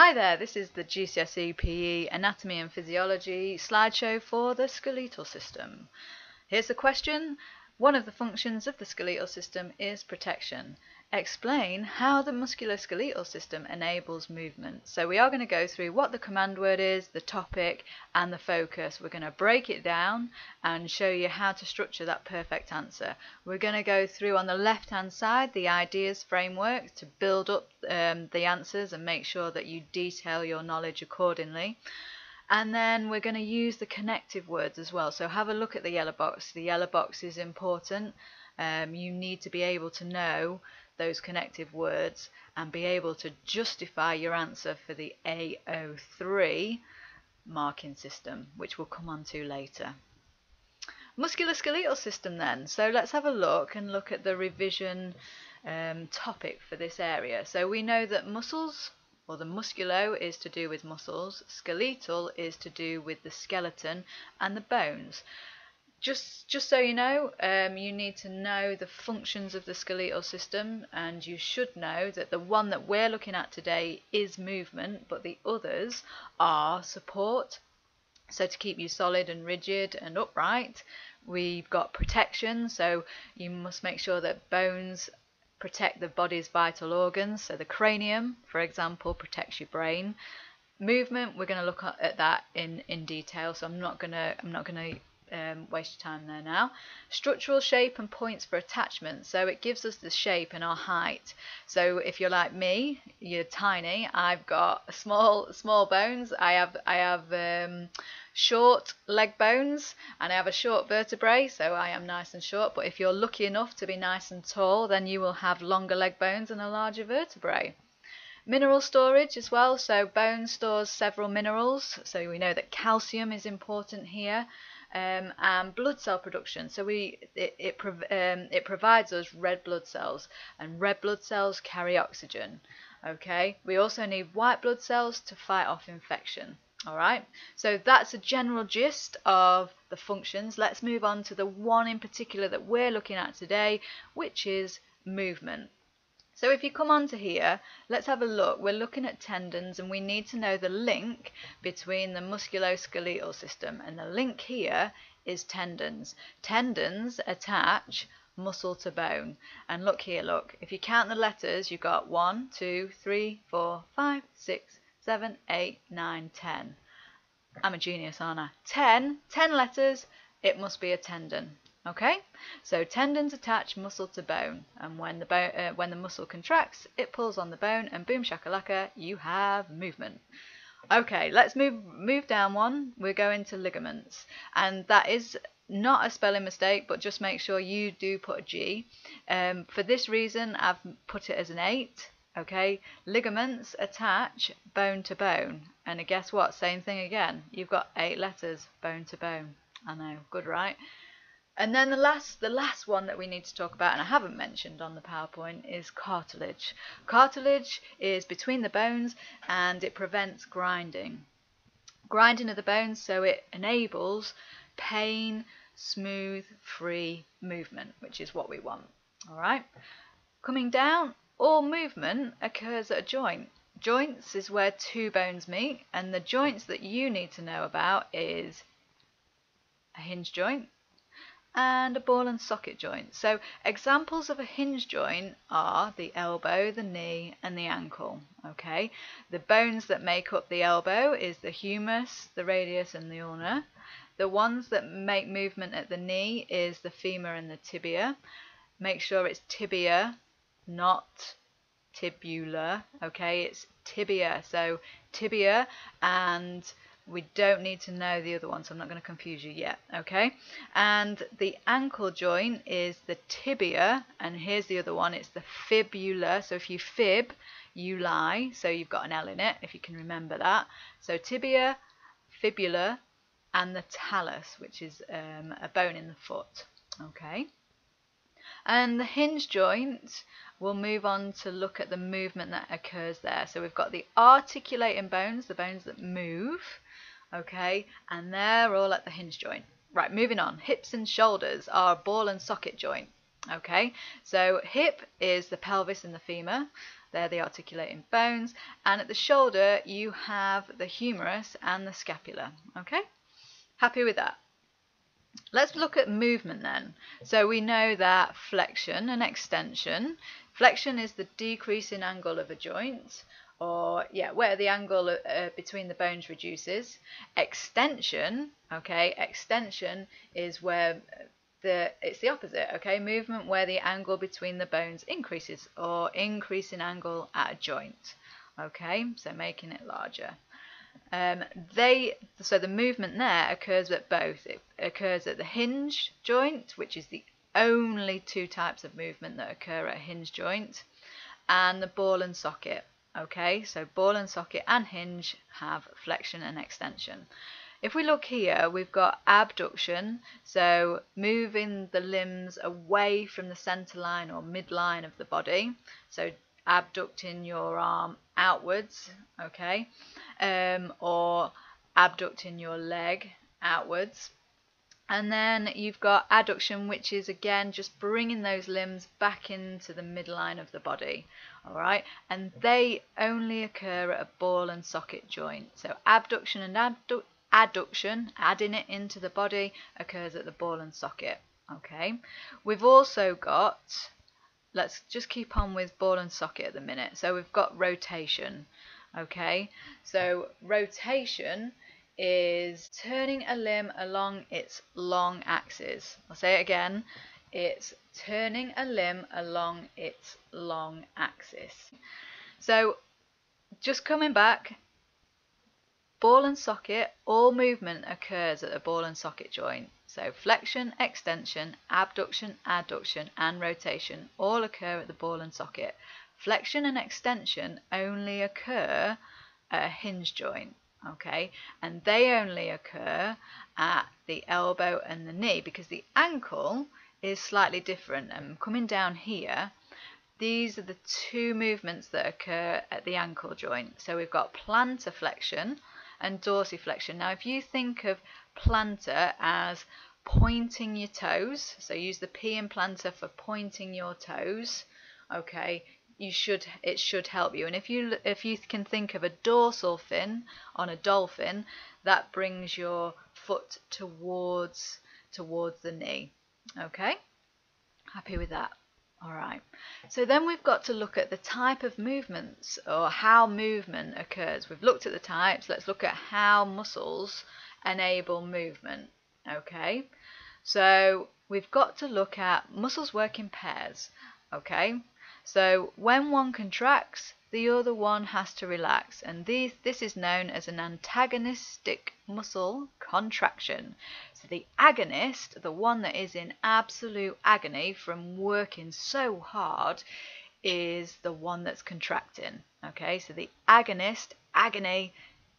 Hi there, this is the GCSE PE Anatomy and Physiology slideshow for the skeletal system. Here's the question. One of the functions of the skeletal system is protection. Explain how the musculoskeletal system enables movement. So we are going to go through what the command word is, the topic and the focus. We're going to break it down and show you how to structure that perfect answer. We're going to go through on the left hand side the ideas framework to build up um, the answers and make sure that you detail your knowledge accordingly. And then we're going to use the connective words as well. So have a look at the yellow box. The yellow box is important. Um, you need to be able to know those connective words and be able to justify your answer for the AO3 marking system, which we'll come on to later. Musculoskeletal system then. So let's have a look and look at the revision um, topic for this area. So we know that muscles well, the musculo is to do with muscles, skeletal is to do with the skeleton and the bones. Just, just so you know, um, you need to know the functions of the skeletal system, and you should know that the one that we're looking at today is movement, but the others are support. So to keep you solid and rigid and upright, we've got protection. So you must make sure that bones protect the body's vital organs. So the cranium, for example, protects your brain. Movement, we're going to look at that in, in detail. So I'm not going to I'm not going to um, waste time there now. Structural shape and points for attachment. So it gives us the shape and our height. So if you're like me, you're tiny. I've got small small bones. I have I have um, short leg bones and I have a short vertebrae. So I am nice and short. But if you're lucky enough to be nice and tall, then you will have longer leg bones and a larger vertebrae. Mineral storage as well, so bone stores several minerals, so we know that calcium is important here um, and blood cell production. So we it it, prov um, it provides us red blood cells, and red blood cells carry oxygen. Okay. We also need white blood cells to fight off infection. All right. So that's a general gist of the functions. Let's move on to the one in particular that we're looking at today, which is movement. So if you come on to here, let's have a look. We're looking at tendons and we need to know the link between the musculoskeletal system and the link here is tendons. Tendons attach muscle to bone. And look here, look. If you count the letters, you've got 1, 2, 3, 4, 5, 6, 7, 8, 9, 10. I'm a genius, aren't I? 10, 10 letters, it must be a tendon. Okay, so tendons attach muscle to bone, and when the bone, uh, when the muscle contracts, it pulls on the bone, and boom shakalaka, you have movement. Okay, let's move move down one. We're going to ligaments, and that is not a spelling mistake, but just make sure you do put a G. Um, for this reason, I've put it as an eight. Okay, ligaments attach bone to bone, and guess what? Same thing again. You've got eight letters, bone to bone. I know, good, right? And then the last, the last one that we need to talk about, and I haven't mentioned on the PowerPoint, is cartilage. Cartilage is between the bones and it prevents grinding. Grinding of the bones, so it enables pain, smooth, free movement, which is what we want. All right. Coming down, all movement occurs at a joint. Joints is where two bones meet, and the joints that you need to know about is a hinge joint, and a ball and socket joint. So examples of a hinge joint are the elbow, the knee and the ankle. Okay, The bones that make up the elbow is the humerus, the radius and the ulna. The ones that make movement at the knee is the femur and the tibia. Make sure it's tibia, not tibula. Okay, it's tibia. So tibia and we don't need to know the other one, so I'm not going to confuse you yet, okay? And the ankle joint is the tibia, and here's the other one, it's the fibula. So if you fib, you lie, so you've got an L in it, if you can remember that. So tibia, fibula, and the talus, which is um, a bone in the foot, okay? And the hinge joint, we'll move on to look at the movement that occurs there. So we've got the articulating bones, the bones that move, okay and they're all at the hinge joint right moving on hips and shoulders are ball and socket joint okay so hip is the pelvis and the femur they're the articulating bones, and at the shoulder you have the humerus and the scapula. Okay, happy with that? Let's look at movement then. So we know that flexion and extension. Flexion is the decrease in angle of a joint, or yeah, where the angle uh, between the bones reduces. Extension, okay, extension is where the it's the opposite, okay? Movement where the angle between the bones increases or increase in angle at a joint, okay? So making it larger. Um, they so the movement there occurs at both. It occurs at the hinge joint, which is the only two types of movement that occur at a hinge joint, and the ball and socket. Okay, so ball and socket and hinge have flexion and extension. If we look here, we've got abduction, so moving the limbs away from the center line or midline of the body. So abducting your arm outwards, okay, um, or abducting your leg outwards. And then you've got adduction, which is again just bringing those limbs back into the midline of the body. All right, and they only occur at a ball and socket joint. So abduction and abdu adduction, adding it into the body, occurs at the ball and socket. Okay, we've also got, let's just keep on with ball and socket at the minute. So we've got rotation. Okay, so rotation is turning a limb along its long axis. I'll say it again. It's turning a limb along its long axis. So just coming back, Ball and socket, all movement occurs at the ball and socket joint. So flexion, extension, abduction, adduction and rotation all occur at the ball and socket. Flexion and extension only occur at a hinge joint, okay? And they only occur at the elbow and the knee because the ankle is slightly different. And coming down here, these are the two movements that occur at the ankle joint. So we've got plantar flexion, and dorsiflexion. Now, if you think of plantar as pointing your toes, so use the P in plantar for pointing your toes, okay, you should it should help you. And if you if you can think of a dorsal fin on a dolphin, that brings your foot towards towards the knee. Okay? Happy with that? All right. So then we've got to look at the type of movements or how movement occurs. We've looked at the types. Let's look at how muscles enable movement. Okay. So we've got to look at muscles work in pairs. Okay. So when one contracts, the other one has to relax and these, this is known as an antagonistic muscle contraction. So the agonist, the one that is in absolute agony from working so hard, is the one that's contracting. Okay, so the agonist, agony,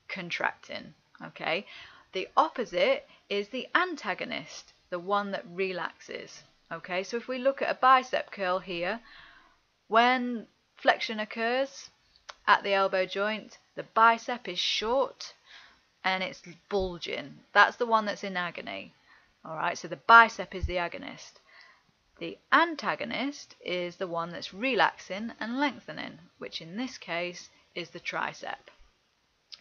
contracting. Okay, the opposite is the antagonist, the one that relaxes. Okay, so if we look at a bicep curl here, when flexion occurs at the elbow joint, the bicep is short and it's bulging. That's the one that's in agony. All right, so the bicep is the agonist. The antagonist is the one that's relaxing and lengthening, which in this case is the tricep.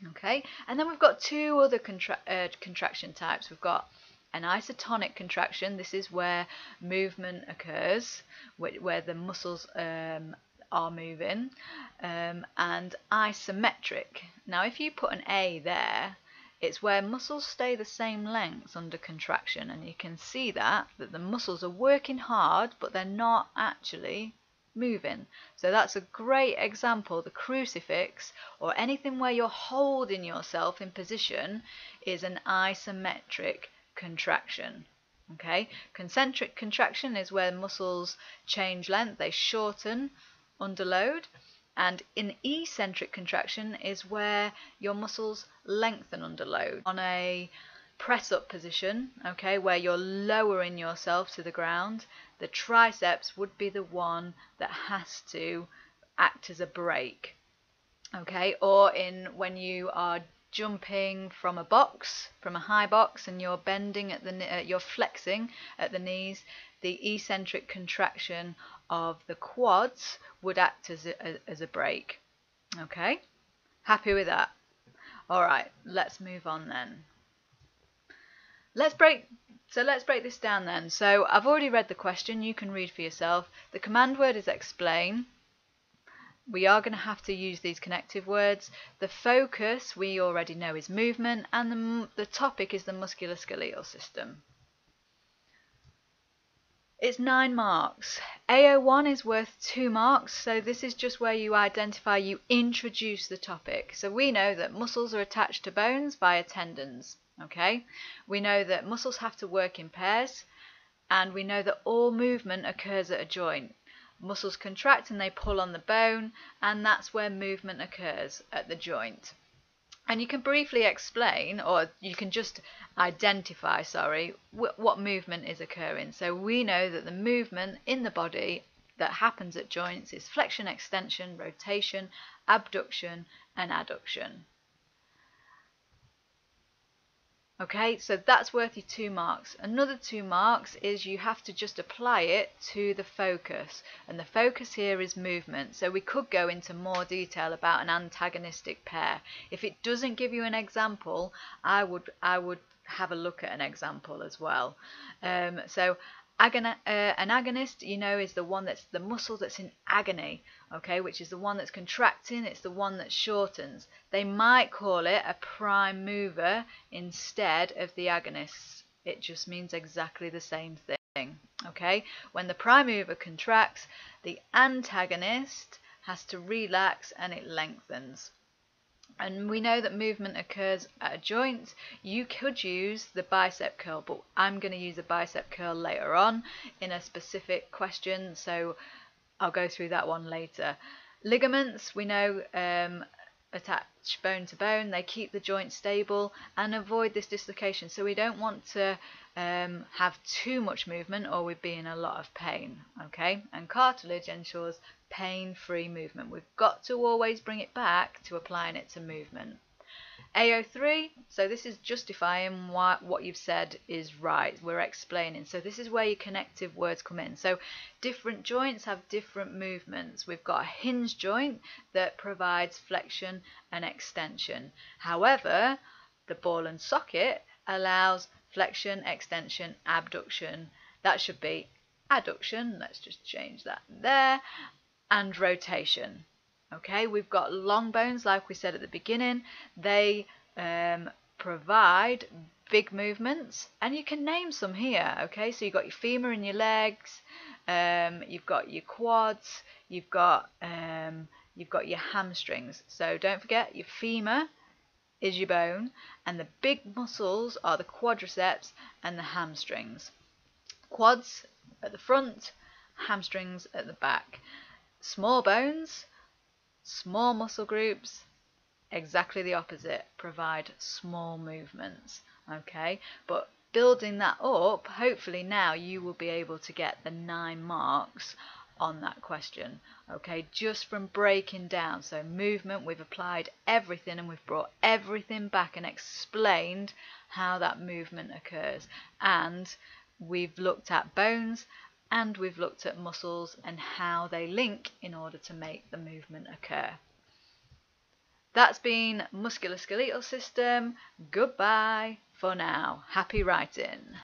Okay, and then we've got two other contra uh, contraction types. We've got an isotonic contraction. This is where movement occurs, where, the muscles um, are moving, um, and isometric. Now, if you put an A there, it's where muscles stay the same length under contraction, and you can see that that the muscles are working hard, but they're not actually moving. So that's a great example. The crucifix or anything where you're holding yourself in position is an isometric contraction. Okay, concentric contraction is where muscles change length, they shorten under load. And in eccentric contraction is where your muscles lengthen under load. On a press up position, okay, where you're lowering yourself to the ground, the triceps would be the one that has to act as a brake. Okay, or in when you are jumping from a box, from a high box, and you're bending at the, uh, you're flexing at the knees, the eccentric contraction of the quads would act as a, as a brake. Okay, happy with that? All right, let's move on then. Let's break so let's break this down then. So I've already read the question, you can read for yourself. The command word is explain. We are going to have to use these connective words. The focus we already know is movement and the, the topic is the musculoskeletal system. It's nine marks. AO1 is worth two marks, so this is just where you identify, you introduce the topic. So we know that muscles are attached to bones via tendons. Okay, we know that muscles have to work in pairs, and we know that all movement occurs at a joint. Muscles contract and they pull on the bone, and that's where movement occurs at the joint. And you can briefly explain, or you can just identify, sorry, what movement is occurring. So we know that the movement in the body that happens at joints is flexion, extension, rotation, abduction, and adduction. Okay, so that's worth you two marks. Another two marks is you have to just apply it to the focus. And the focus here is movement. So we could go into more detail about an antagonistic pair. If it doesn't give you an example, I would I would have a look at an example as well. Um, so uh, an agonist, you know, is the one that's the muscle that's in agony, okay, which is the one that's contracting, it's the one that shortens. They might call it a prime mover instead of the agonists. It just means exactly the same thing, okay? When the prime mover contracts, the antagonist has to relax and it lengthens and we know that movement occurs at a joint, you could use the bicep curl, but I'm going to use a bicep curl later on in a specific question, so I'll go through that one later. Ligaments, we know um, attach bone to bone, they keep the joint stable and avoid this dislocation. So we don't want to um, have too much movement or we'd be in a lot of pain. Okay, and cartilage ensures pain-free movement. We've got to always bring it back to applying it to movement. AO3, so this is justifying why, what you've said is right. We're explaining. So this is where your connective words come in. So different joints have different movements. We've got a hinge joint that provides flexion and extension. However, the ball and socket allows flexion, extension, abduction. That should be adduction. Let's just change that there. And rotation. Okay, we've got long bones, like we said at the beginning. They um, provide big movements, and you can name some here. Okay, so you've got your femur in your legs, um, you've got your quads, you've got um, you've got your hamstrings. So don't forget your femur is your bone, and the big muscles are the quadriceps and the hamstrings. Quads at the front, hamstrings at the back. Small bones Small muscle groups, exactly the opposite, provide small movements. Okay, but building that up, hopefully now you will be able to get the nine marks on that question. Okay, just from breaking down. So movement, we've applied everything and we've brought everything back and explained how that movement occurs. And we've looked at bones and we've looked at muscles and how they link in order to make the movement occur. That's been musculoskeletal system. Goodbye for now. Happy writing.